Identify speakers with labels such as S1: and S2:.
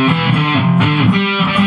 S1: Mm-hmm.